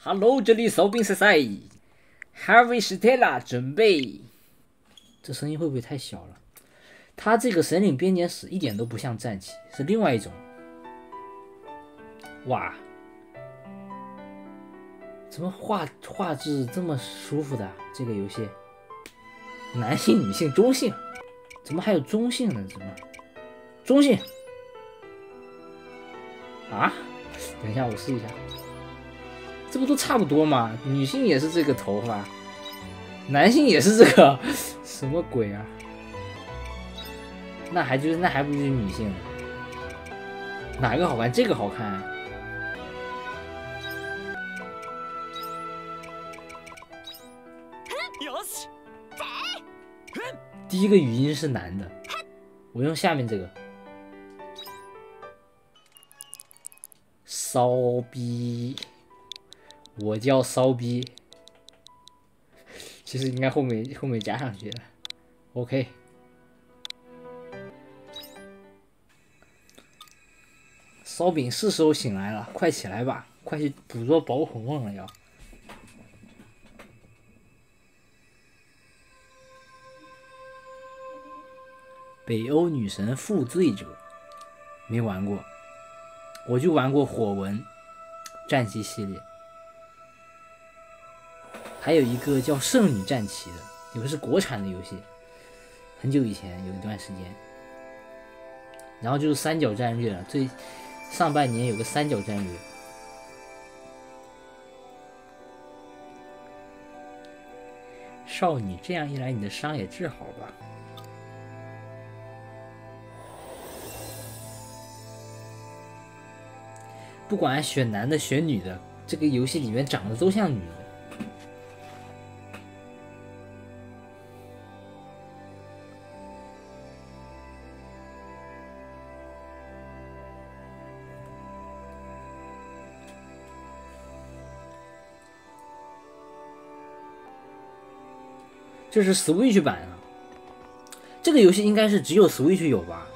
Hello，这里烧饼赛赛，Harvey Stella 准备。这声音会不会太小了？他这个神领编年史一点都不像战旗，是另外一种。哇，怎么画画质这么舒服的这个游戏？男性、女性、中性，怎么还有中性呢？怎么中性？啊？等一下，我试一下。这不都差不多吗？女性也是这个头发，男性也是这个，什么鬼啊？那还就是那还不就是女性？哪个好看？这个好看。第一个语音是男的，我用下面这个。骚逼。我叫骚逼，其实应该后面后面加上去的。OK，烧饼是时候醒来了，快起来吧，快去捕捉宝可梦了要。北欧女神负罪者，没玩过，我就玩过火纹战旗系列。还有一个叫《圣女战旗》的，有个是国产的游戏，很久以前有一段时间。然后就是三角战略了，最上半年有个三角战略。少女，这样一来你的伤也治好吧？不管选男的选女的，这个游戏里面长得都像女的。这是 Switch 版啊，这个游戏应该是只有 Switch 有吧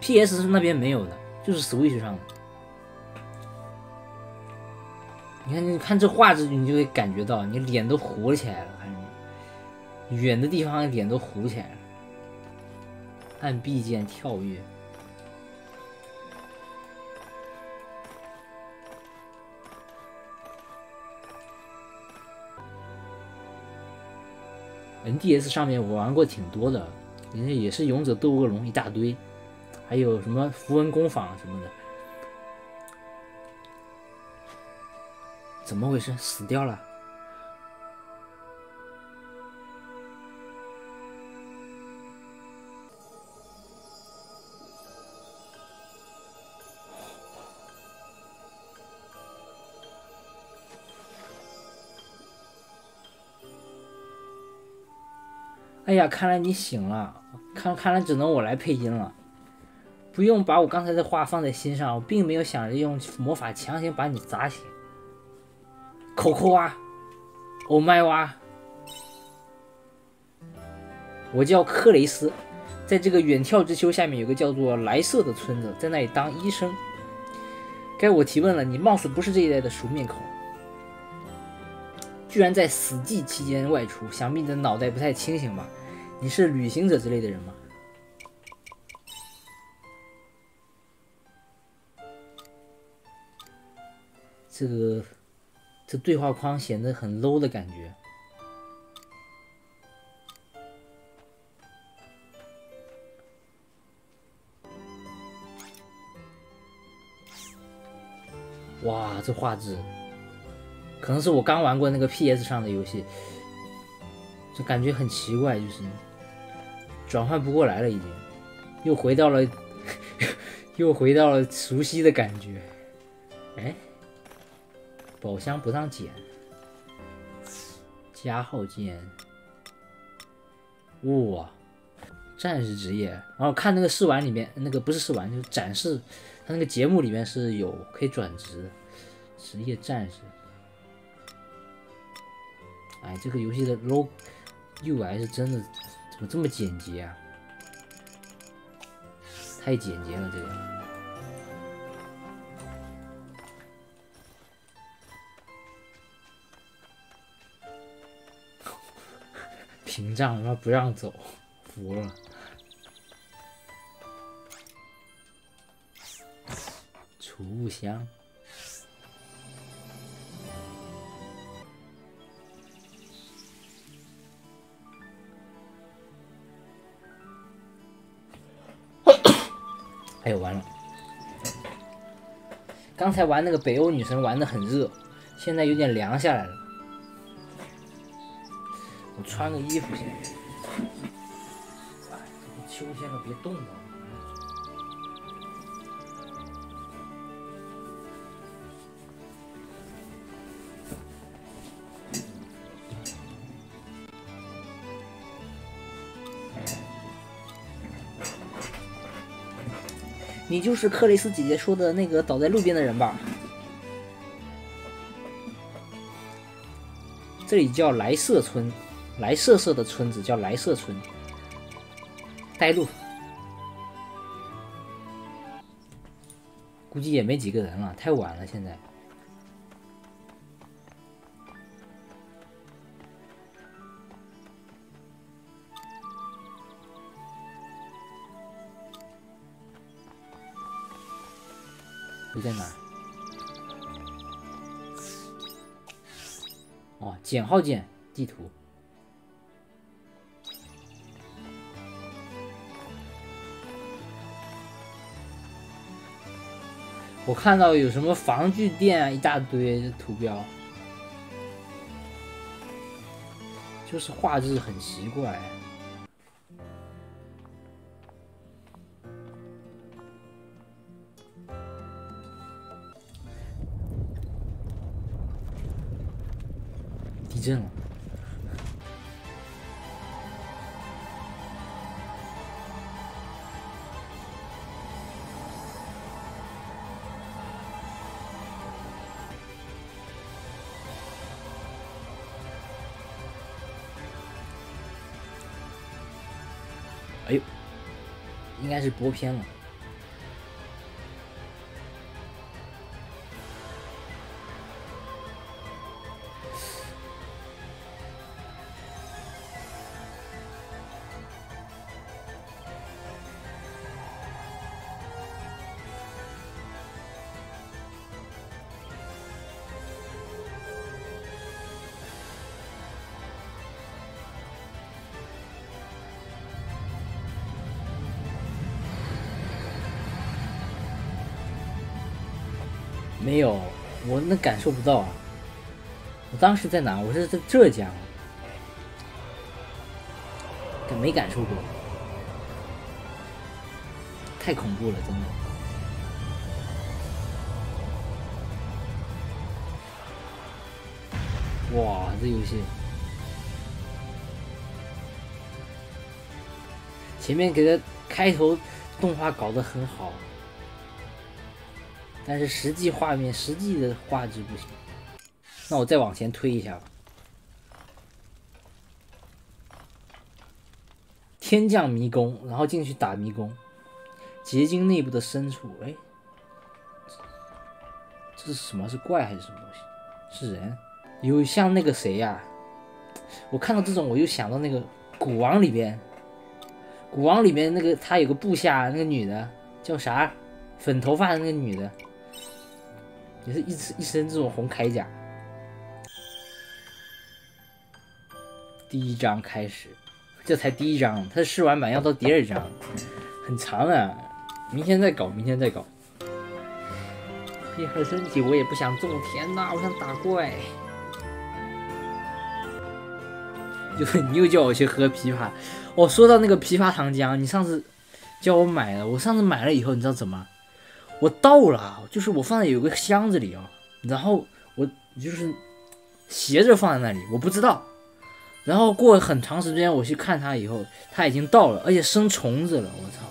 ？PS 是那边没有的，就是 Switch 上的。你看，你看这画质，你就会感觉到你脸都糊起来了，看见没？远的地方脸都糊起来了。按 B 键跳跃。NDS 上面我玩过挺多的，人家也是勇者斗恶龙一大堆，还有什么符文工坊什么的，怎么回事？死掉了？哎呀，看来你醒了，看看来只能我来配音了。不用把我刚才的话放在心上，我并没有想着用魔法强行把你砸醒。口口啊，欧麦哇，我叫克雷斯，在这个远眺之丘下面有个叫做莱瑟的村子，在那里当医生。该我提问了，你貌似不是这一代的熟面孔，居然在死寂期间外出，想必你的脑袋不太清醒吧？你是旅行者之类的人吗？这个这对话框显得很 low 的感觉。哇，这画质，可能是我刚玩过那个 PS 上的游戏，就感觉很奇怪，就是。转换不过来了，已经，又回到了，又回到了熟悉的感觉。哎，宝箱不让捡，加号键。哇，战士职业。然后看那个试玩里面，那个不是试玩，就是展示，他那个节目里面是有可以转职，职业战士。哎，这个游戏的 logo UI 是真的，怎么这么简洁啊？太简洁了，这个。屏障他妈不让走，服了。储物箱。哎呦，完了！刚才玩那个北欧女神玩的很热，现在有点凉下来了。我穿个衣服先。哎，秋天了，别冻着。你就是克里斯姐姐说的那个倒在路边的人吧？这里叫莱瑟村，莱瑟瑟的村子叫莱瑟村。带路，估计也没几个人了，太晚了，现在。在哪？哦，减号键地图。我看到有什么防具店啊，一大堆图标，就是画质很奇怪。进了！哎呦，应该是播偏了。感受不到啊！我当时在哪？我是在浙江，没感受过，太恐怖了，真的！哇，这游戏前面给他开头动画搞得很好。但是实际画面、实际的画质不行，那我再往前推一下吧。天降迷宫，然后进去打迷宫。结晶内部的深处，哎，这是什么？是怪还是什么东西？是人？有像那个谁呀？我看到这种，我又想到那个古王里边，古王里边那个他有个部下，那个女的叫啥？粉头发的那个女的。也是一一身这种红铠甲。第一章开始，这才第一章，它的试玩版要到第二章，很长啊。明天再搞，明天再搞。别喝身体，我也不想种田呐，我想打怪。就是你又叫我去喝枇杷，哦，说到那个枇杷糖浆，你上次叫我买了，我上次买了以后，你知道怎么？我倒了，就是我放在有个箱子里啊，然后我就是斜着放在那里，我不知道。然后过很长时间我去看它以后，它已经倒了，而且生虫子了，我操！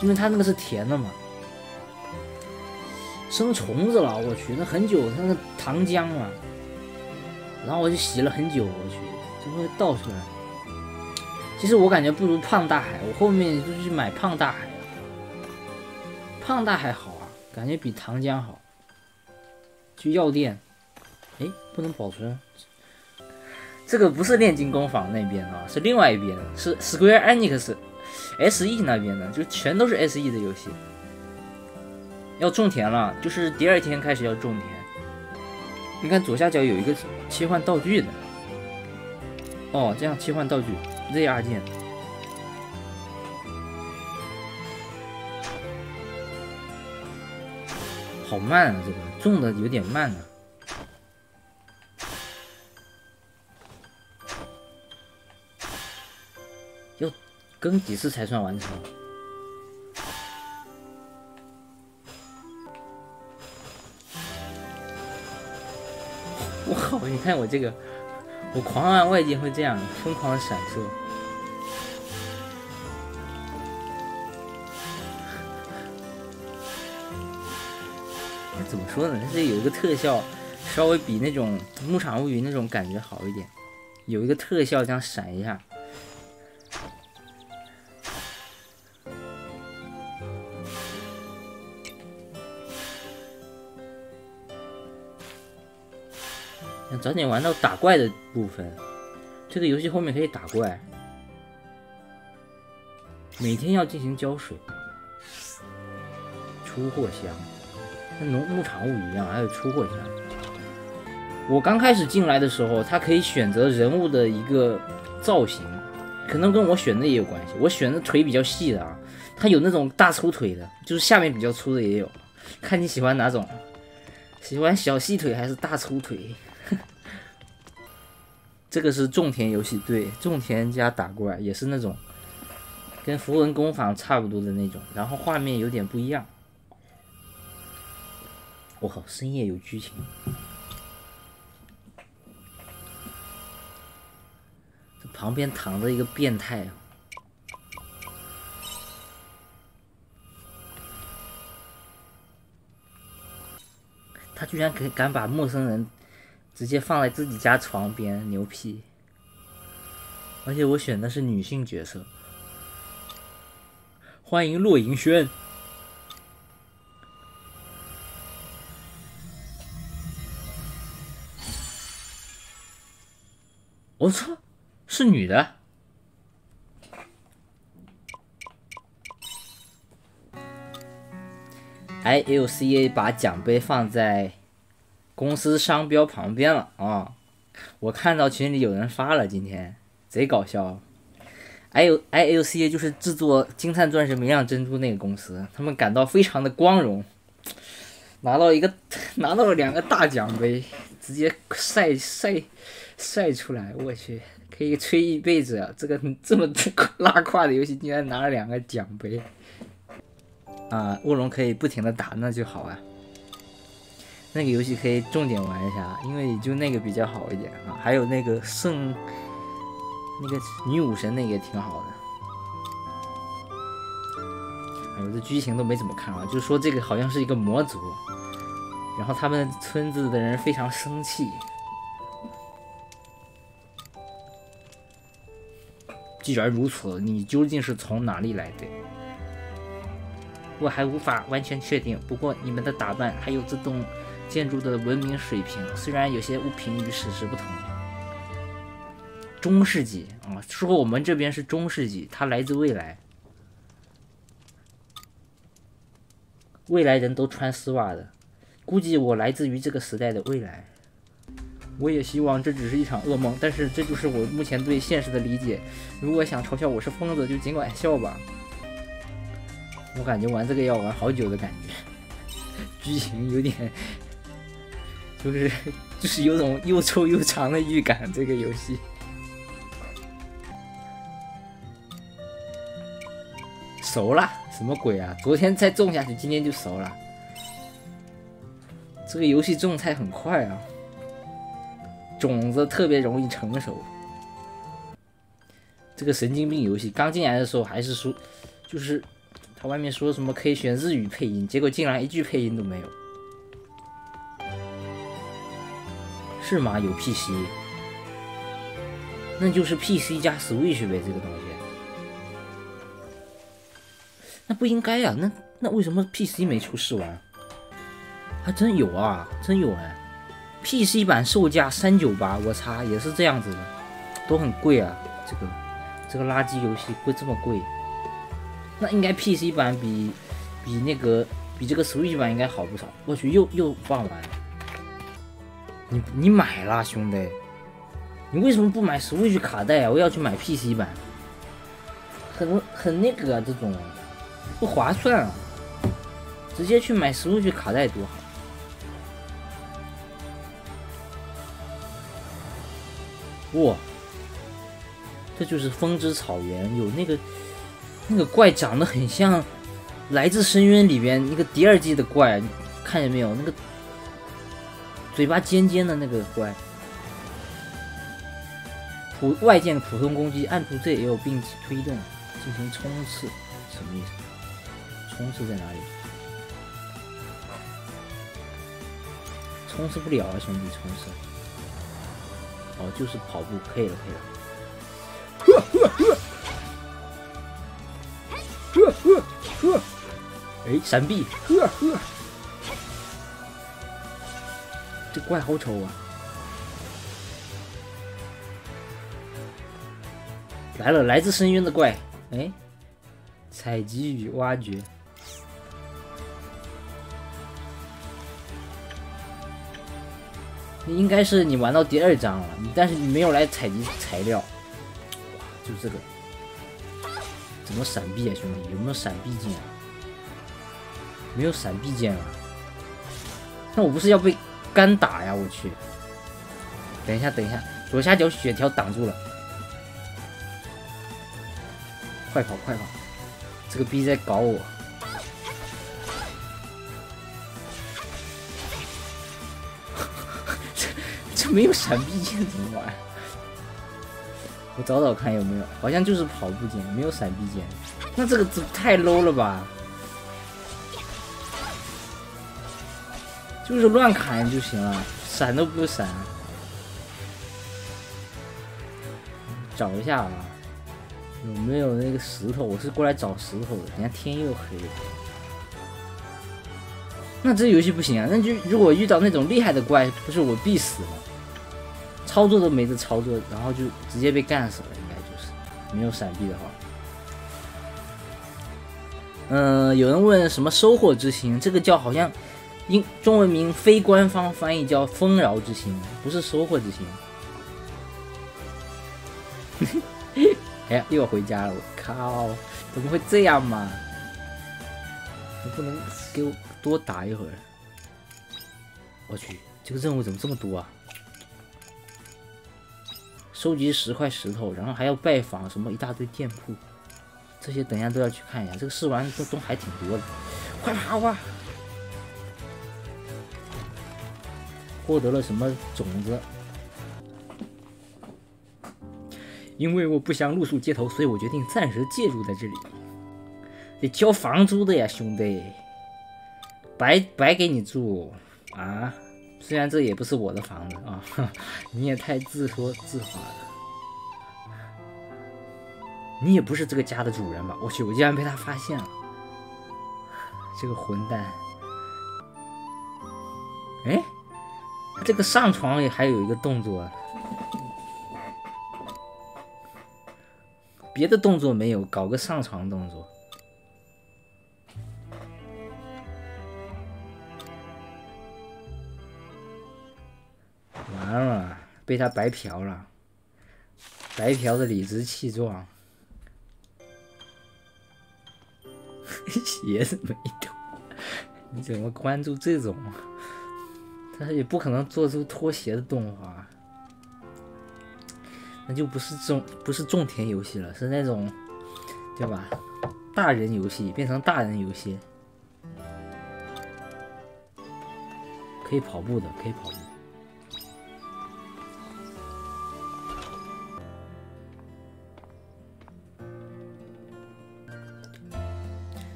因为它那个是甜的嘛，生虫子了，我去，那很久，它那个糖浆嘛。然后我就洗了很久，我去，怎么会倒出来？其实我感觉不如胖大海，我后面就去买胖大海了。胖大海好，感觉比糖浆好。去药店，哎，不能保存，这个不是炼金工坊那边啊，是另外一边，是 Square Enix SE 那边的，就全都是 SE 的游戏。要种田了，就是第二天开始要种田。你看左下角有一个切换道具的，哦，这样切换道具 ZR 键，好慢啊，这个种的有点慢啊。要更几次才算完成？我靠！你看我这个，我狂按外键会这样疯狂的闪烁。怎么说呢？这有一个特效，稍微比那种《牧场物语》那种感觉好一点，有一个特效这样闪一下。想早点玩到打怪的部分，这个游戏后面可以打怪，每天要进行浇水，出货箱，跟农牧场物一样，还有出货箱。我刚开始进来的时候，它可以选择人物的一个造型，可能跟我选的也有关系。我选的腿比较细的啊，它有那种大粗腿的，就是下面比较粗的也有，看你喜欢哪种，喜欢小细腿还是大粗腿？这个是种田游戏，对，种田加打怪，也是那种跟符文工坊差不多的那种，然后画面有点不一样。我靠，深夜有剧情，这旁边躺着一个变态！他居然敢敢把陌生人。直接放在自己家床边，牛批！而且我选的是女性角色，欢迎洛银轩。我操，是女的！I L C A 把奖杯放在。公司商标旁边了啊！我看到群里有人发了，今天贼搞笑。I U I L C A 就是制作金灿钻石明亮珍珠那个公司，他们感到非常的光荣，拿到一个 拿到了两个大奖杯，直接晒晒晒出来，我去，可以吹一辈子啊！这个 这么 拉胯的游戏，竟然拿了两个奖杯啊！卧龙可以不停的打，那就好啊。那个游戏可以重点玩一下，因为就那个比较好一点啊。还有那个圣，那个女武神那个也挺好的。哎呦，这剧情都没怎么看啊，就说这个好像是一个魔族，然后他们村子的人非常生气。既然如此，你究竟是从哪里来的？我还无法完全确定。不过你们的打扮还有这栋。建筑的文明水平虽然有些物品与史实不同，中世纪啊，说我们这边是中世纪，他来自未来，未来人都穿丝袜的，估计我来自于这个时代的未来。我也希望这只是一场噩梦，但是这就是我目前对现实的理解。如果想嘲笑我是疯子，就尽管笑吧。我感觉玩这个要玩好久的感觉，剧情有点。就是就是有种又臭又长的预感，这个游戏熟了，什么鬼啊？昨天再种下去，今天就熟了。这个游戏种菜很快啊，种子特别容易成熟。这个神经病游戏刚进来的时候还是说，就是他外面说什么可以选日语配音，结果竟然一句配音都没有。是吗？有 PC，那就是 PC 加 Switch 呗，这个东西。那不应该呀，那那为什么 PC 没出试玩？还真有啊，真有哎！PC 版售价三九八，我擦，也是这样子的。都很贵啊，这个这个垃圾游戏会这么贵？那应该 PC 版比比那个比这个 Switch 版应该好不少。我去，又又放完了。你你买啦，兄弟，你为什么不买 Switch 卡带啊？我要去买 PC 版，很很那个啊，这种不划算啊，直接去买 Switch 卡带多好。哇，这就是风之草原，有那个那个怪长得很像《来自深渊》里边那个第二季的怪，看见没有？那个嘴巴尖尖的那个怪。普外键普通攻击，按住 Z 也有并推动进行冲刺，什么意思？冲刺在哪里？冲刺不了啊，兄弟，冲刺。哦，就是跑步，可以了，可以了。呵呵呵，呵呵呵，哎，闪避，呵呵。这怪好丑啊！来了，来自深渊的怪，哎，采集与挖掘。应该是你玩到第二章了，但是你没有来采集材料。哇，就这个，怎么闪避啊，兄弟？有没有闪避键？没有闪避键啊？那我不是要被干打呀？我去！等一下，等一下，左下角血条挡住了，快跑，快跑！这个逼在搞我。没有闪避键怎么玩？我找找看有没有，好像就是跑步键，没有闪避键。那这个字太 low 了吧？就是乱砍就行了，闪都不闪。找一下啊，有没有那个石头？我是过来找石头的。等下天又黑了，那这游戏不行啊！那就如果遇到那种厉害的怪，不是我必死吗？操作都没得操作，然后就直接被干死了，应该就是没有闪避的话。嗯，有人问什么收获之心？这个叫好像英中文名非官方翻译叫丰饶之心，不是收获之心。哎呀，又要回家了！我靠，怎么会这样嘛？你不能给我多打一会儿？我去，这个任务怎么这么多啊？收集十块石头，然后还要拜访什么一大堆店铺，这些等下都要去看一下。这个试玩都都还挺多的，快跑啊！获得了什么种子？因为我不想露宿街头，所以我决定暂时借住在这里。得交房租的呀，兄弟，白白给你住啊！虽然这也不是我的房子啊，你也太自说自话了。你也不是这个家的主人吧？我去，我竟然被他发现了，这个混蛋！哎，他这个上床也还有一个动作，别的动作没有，搞个上床动作。完了，被他白嫖了，白嫖的理直气壮。鞋子没脱，你怎么关注这种？他也不可能做出脱鞋的动画，那就不是种不是种田游戏了，是那种对吧？大人游戏变成大人游戏，可以跑步的，可以跑步。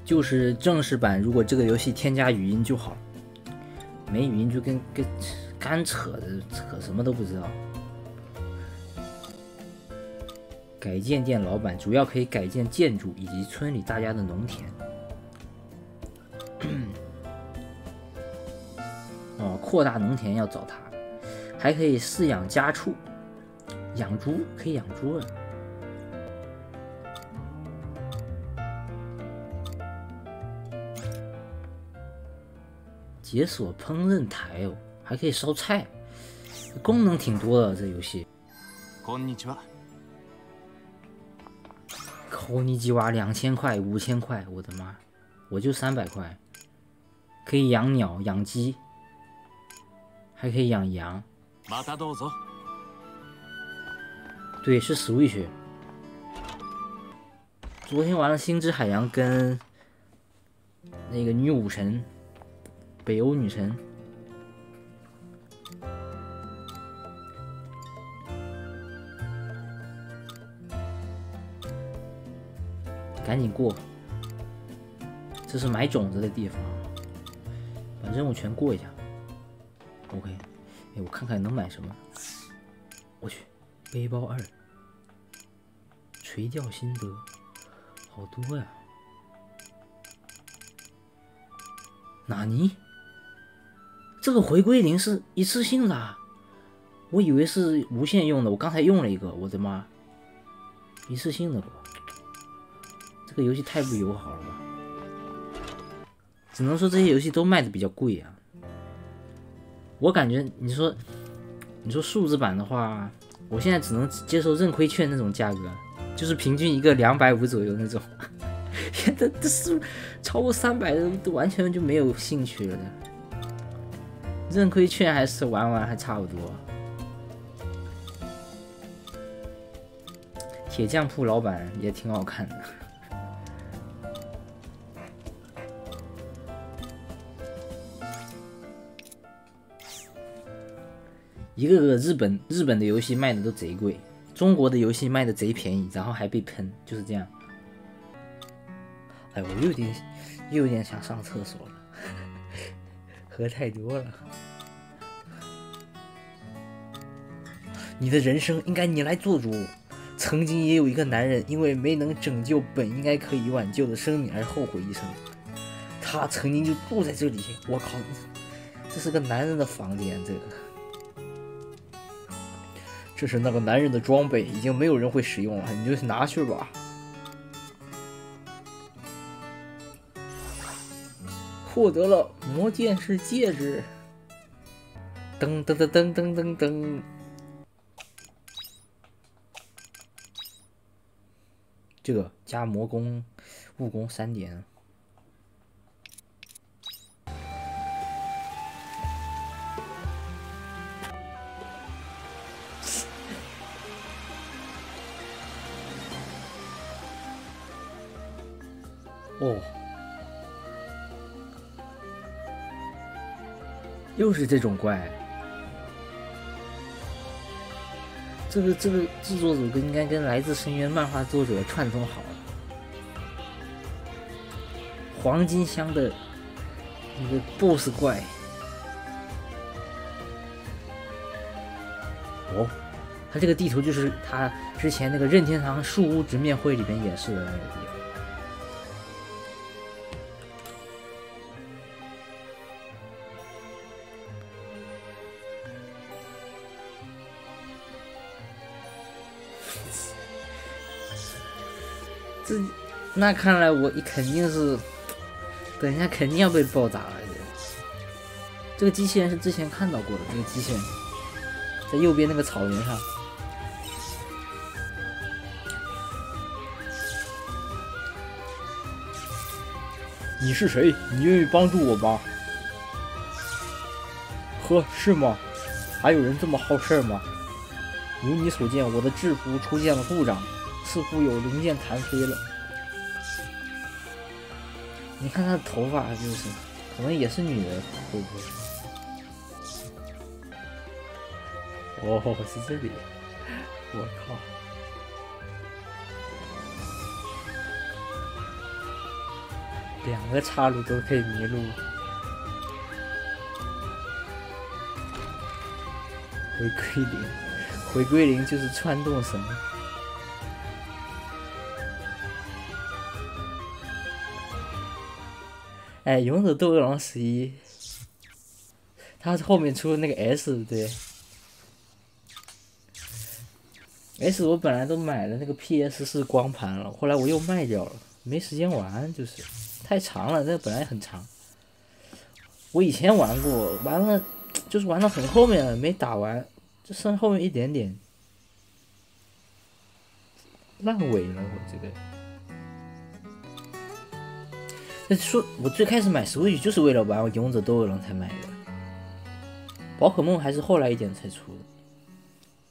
就是正式版，如果这个游戏添加语音就好，没语音就跟跟干扯的扯什么都不知道。改建店老板主要可以改建建筑以及村里大家的农田。哦，扩大农田要找他，还可以饲养家畜，养猪可以养猪了。解锁烹饪台哦，还可以烧菜，功能挺多的。这游戏。こんにちは。扣你几瓦？两千块、五千块，我的妈！我就三百块，可以养鸟、养鸡，还可以养羊。またどうぞ。对，是 Switch。昨天玩了《星之海洋》跟那个女武神。 北欧女神，赶紧过！这是买种子的地方，把任务全过一下。OK，哎，我看看能买什么。我去，背包二，垂钓心得，好多呀！纳尼？这个回归零是一次性的，我以为是无限用的。我刚才用了一个，我的妈，一次性的不？这个游戏太不友好了吧？只能说这些游戏都卖的比较贵啊。我感觉你说你说数字版的话，我现在只能接受认亏券那种价格，就是平均一个两百五左右那种。现在这是超过三百的都完全就没有兴趣了的。认亏券还是玩玩还差不多。铁匠铺老板也挺好看的，一个个日本日本的游戏卖的都贼贵，中国的游戏卖的贼便宜，然后还被喷，就是这样。哎，我又有点又有点想上厕所了，喝太多了。你的人生应该你来做主。曾经也有一个男人，因为没能拯救本应该可以挽救的生命而后悔一生。他曾经就住在这里。我靠，这是个男人的房间。这个，这是那个男人的装备，已经没有人会使用了，你就拿去吧。获得了魔剑士戒指。噔噔噔噔噔噔噔。这个加魔功、物功三点。哦，又是这种怪。这个这个制作组跟应该跟来自深渊漫画作者串通好了，黄金箱的那个 BOSS 怪。哦，他这个地图就是他之前那个任天堂树屋直面会里边演示的那个。那看来我肯定是，等一下肯定要被爆炸了。这个机器人是之前看到过的，这个机器人在右边那个草原上。你是谁？你愿意帮助我吗？呵，是吗？还有人这么好事吗？如你所见，我的制服出现了故障。似乎有零件弹飞了，你看他的头发，就是，可能也是女的，会不会？哦，是这里，我靠，两个岔路都可以迷路，回归零，回归零就是穿洞神。哎，勇者斗恶龙十一，它是后面出的那个 S 对，S 我本来都买了那个 PS 四光盘了，后来我又卖掉了，没时间玩，就是太长了，那本来很长。我以前玩过，玩了就是玩到很后面了，没打完，就剩后面一点点，烂尾了。我这个，说，我最开始买十位就是为了玩《勇者斗恶龙》才买的，宝可梦还是后来一点才出的。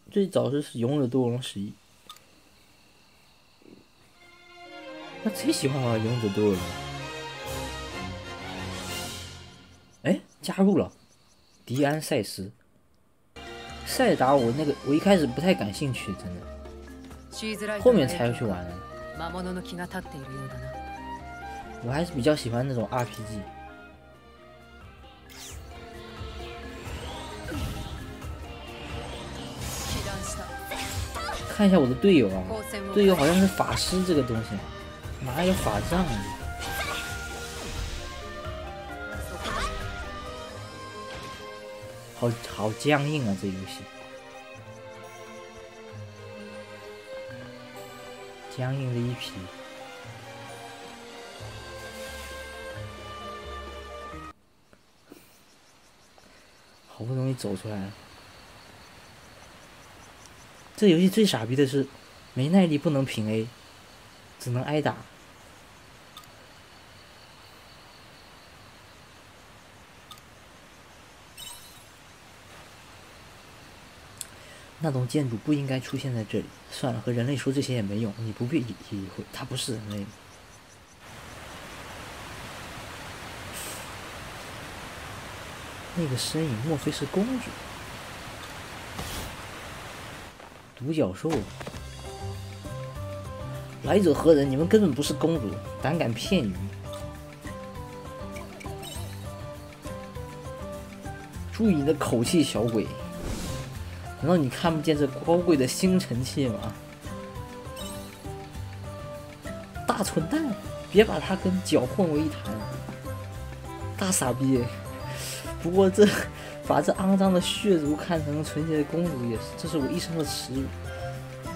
最早是《勇者斗恶龙十一》，我贼喜欢玩《勇者斗恶龙》。哎，加入了迪安赛斯。赛达我那个我一开始不太感兴趣，真的，后面才要去玩的。我还是比较喜欢那种 RPG。看一下我的队友啊，队友好像是法师这个东西，哪有法杖？好好僵硬啊，这游戏，僵硬的一批。好不容易走出来了。这游戏最傻逼的是，没耐力不能平 A，只能挨打。那种建筑不应该出现在这里。算了，和人类说这些也没用，你不必理会。他不是人类。那个身影，莫非是公主？独角兽，来者何人？你们根本不是公主，胆敢骗鱼！注意你的口气，小鬼！难道你看不见这高贵的星辰气吗？大蠢蛋，别把他跟脚混为一谈！大傻逼！不过这……把这肮脏的血族看成纯洁的公主也是，这是我一生的耻辱。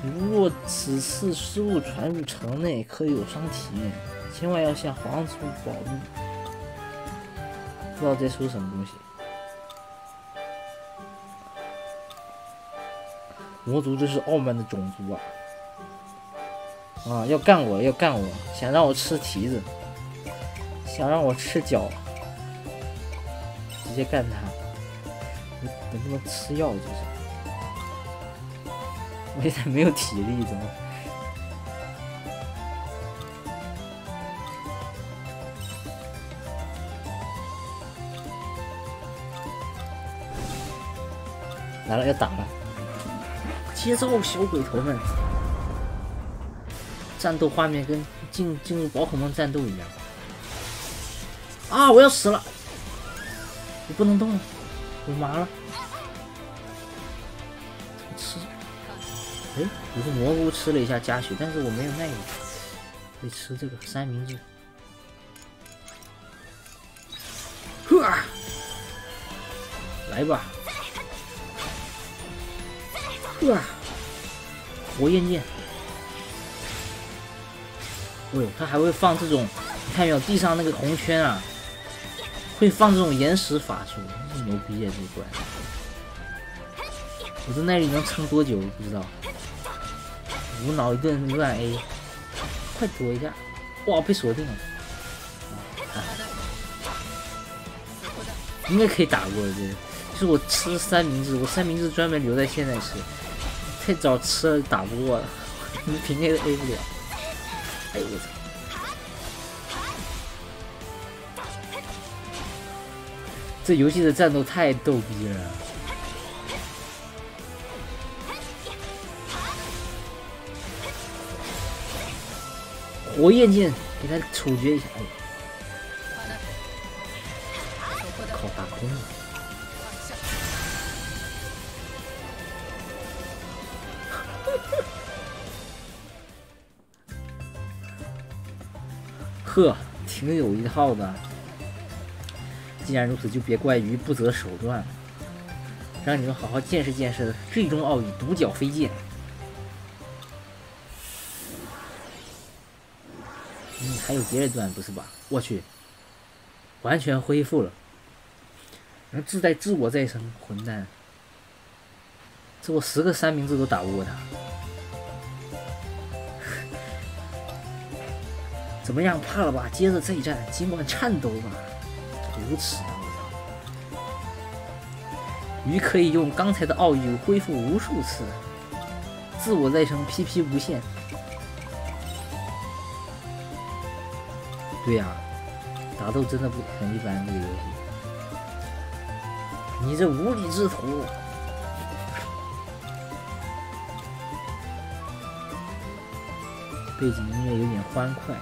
如若此次失误传入城内，可有伤体面，千万要向皇族保密。不知道在说什么东西。魔族这是傲慢的种族啊！啊，要干我，要干我，想让我吃蹄子，想让我吃脚，直接干他！能不能吃药？就是，我现在没有体力，怎么？来了，要打了！接招，小鬼头们！战斗画面跟进进入宝可梦战斗一样。啊！我要死了！我不能动了，我麻了。吃哎，我是蘑菇吃了一下加血，但是我没有耐力，得吃这个三明治。呵，来吧，呵，火焰剑。喂，他还会放这种，你看没有？地上那个红圈啊，会放这种延时法术，真牛逼啊！这个怪，我这耐力能撑多久？不知道。无脑一顿乱 A，快躲一下！哇，被锁定了。应该可以打过的，这。就是我吃三明治，我三明治专门留在现在吃，太早吃了打不过了，平 A 都 A 不了。哎呦我操！这游戏的战斗太逗逼了。火焰剑，给他处决一下！哎，靠打空了！呵，挺有一套的。既然如此，就别怪鱼不择手段了，让你们好好见识见识最终奥义——独角飞剑。你还有第二段不是吧？我去，完全恢复了，能自带自我再生，混蛋！这我十个三明治都打不过他。怎么样，怕了吧？接着这一战，尽管颤抖吧！无耻啊！我操！鱼可以用刚才的奥义恢复无数次，自我再生，PP 无限。对呀、打斗真的不很一般，这个游戏。你这无理之徒！背景音乐有点欢快。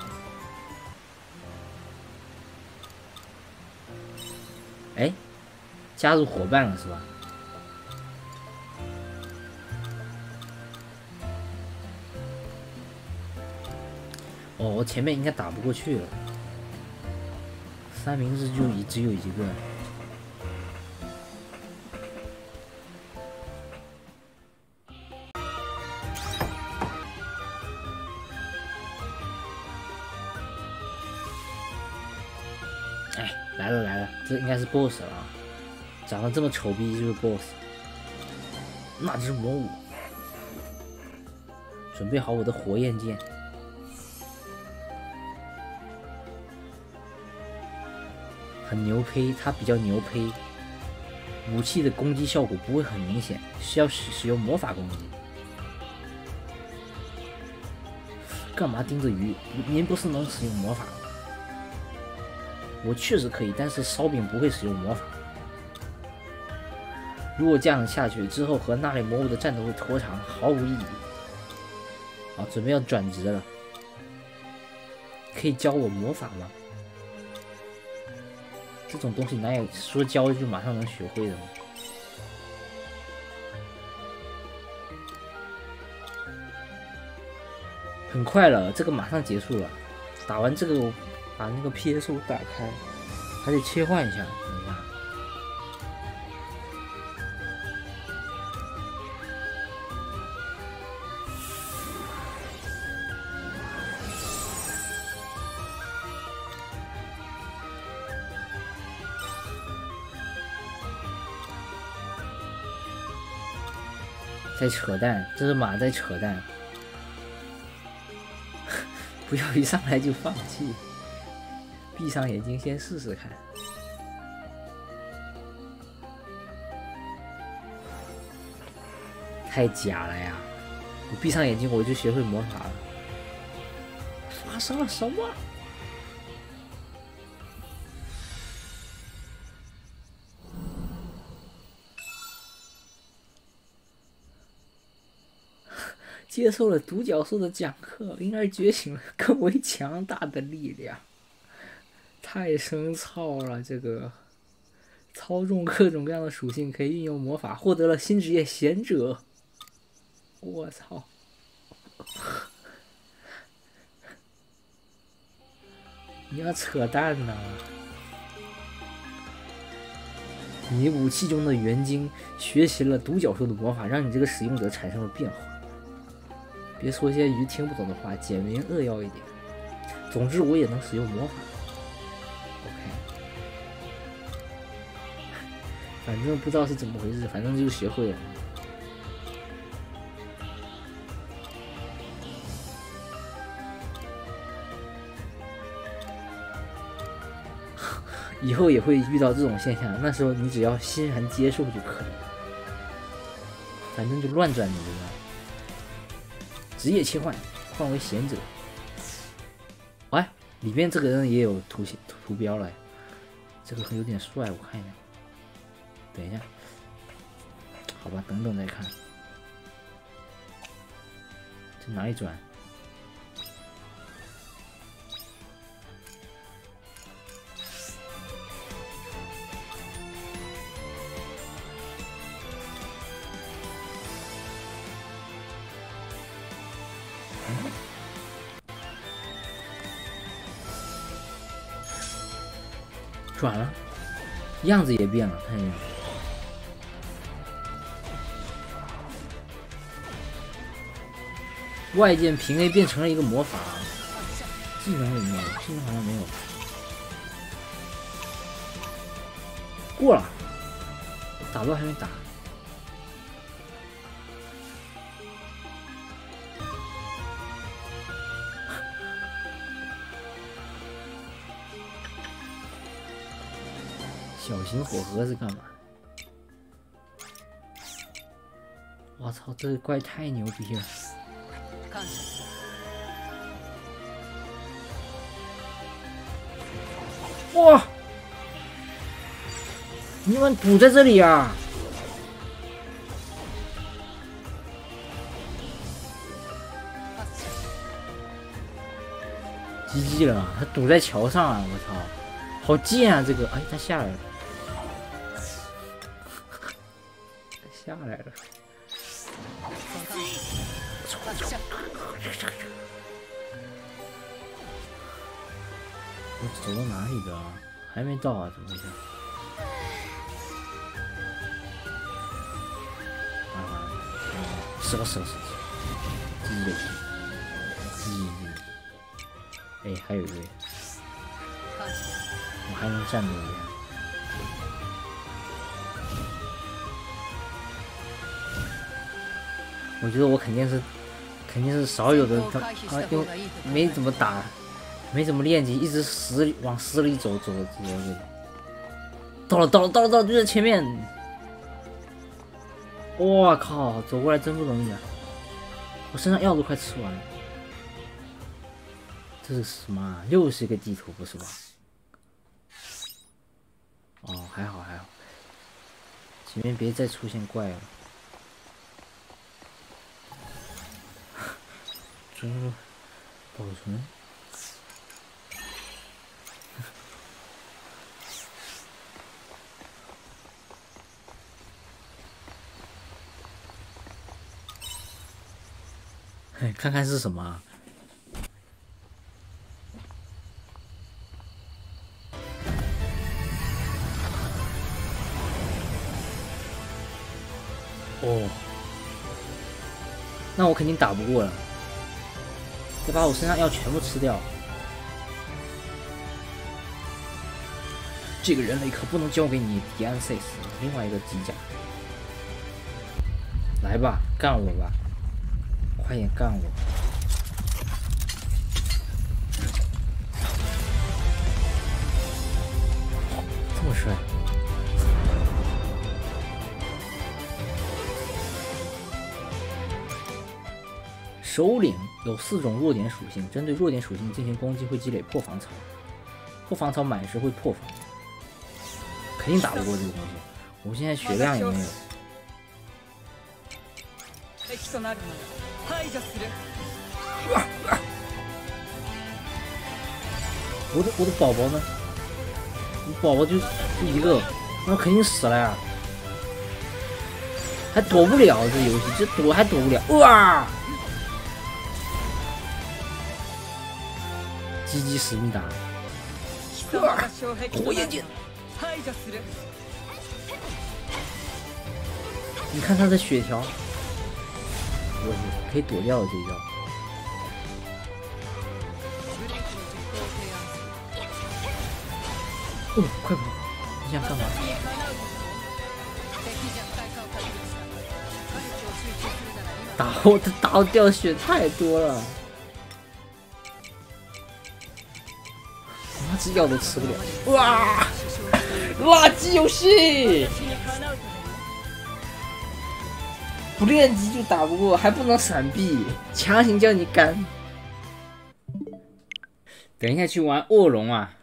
加入伙伴了是吧？哦，我前面应该打不过去了。三明治就一只有一个。哎，来了来了，这应该是 BOSS 了啊！长得这么丑逼就是 BOSS。那只魔物，准备好我的火焰剑。很牛胚，它比较牛胚。武器的攻击效果不会很明显，需要使使用魔法攻击。干嘛盯着鱼？您不是能使用魔法吗？我确实可以，但是烧饼不会使用魔法。如果这样下去，之后和那类魔物的战斗会拖长，毫无意义。啊，准备要转职了，可以教我魔法吗？这种东西哪有说教就马上能学会的吗？很快了，这个马上结束了。打完这个，把那个 PS 五打开，还得切换一下。在扯淡，这是马在扯淡。不要一上来就放弃，闭上眼睛先试试看。太假了呀！我闭上眼睛我就学会魔法了。发生了什么？接受了独角兽的讲课，因而觉醒了更为强大的力量。太生操了，这个操纵各种各样的属性，可以运用魔法，获得了新职业贤者。我操！你要扯淡呢！你武器中的元晶学习了独角兽的魔法，让你这个使用者产生了变化。别说些鱼听不懂的话，简明扼要一点。总之，我也能使用魔法。OK，反正不知道是怎么回事，反正就学会了。以后也会遇到这种现象，那时候你只要欣然接受就可以了。反正就乱转，你知道吗。职业切换，换为贤者。哎，里面这个人也有图形图标了，这个有点帅，我看一下。等一下，好吧，等等再看。这哪里？转样子也变了，看一下。外键平 A 变成了一个魔法，技能有没有？技能好像没有。过了，打都还没打。小型火盒是干嘛？我操，这个怪太牛逼了！哇！你们堵在这里啊！GG 了，他堵在桥上啊！我操，好贱啊！这个，哎，他下来了，下来了。我走到哪里了？还没到啊？怎么回事？啊！死了死了死了！一，一，哎，还有一位，我还能站住一下。我觉得我肯定是，肯定是少有的他啊，又没怎么打，没怎么练级，一直死往死里走走走走。到了到了到了到了，就在前面。我靠，走过来真不容易啊！我身上药都快吃完了。这是什么啊？又是一个地图不是吧？哦，还好还好，前面别再出现怪了。这保存。嘿，看看是什么？哦，那我肯定打不过了。得把我身上药全部吃掉。这个人类可不能交给你迪安塞斯，另外一个机甲。来吧，干我吧，快点干我！这么帅。首领有四种弱点属性，针对弱点属性进行攻击会积累破防槽，破防槽满时会破防，肯定打不过这个东西。我现在血量也没有。我的我的宝宝呢？宝宝就就一个，那肯定死了呀！还躲不了这游戏，这躲还躲不了，哇！积极思密达，火焰剑，你看他的血条，我去，可以躲掉这一招。哦，快跑！你想干嘛？打我，他打我掉血太多了。鸡药都吃不了，哇！垃圾游戏，不练级就打不过，还不能闪避，强行叫你干。等一下去玩卧龙啊！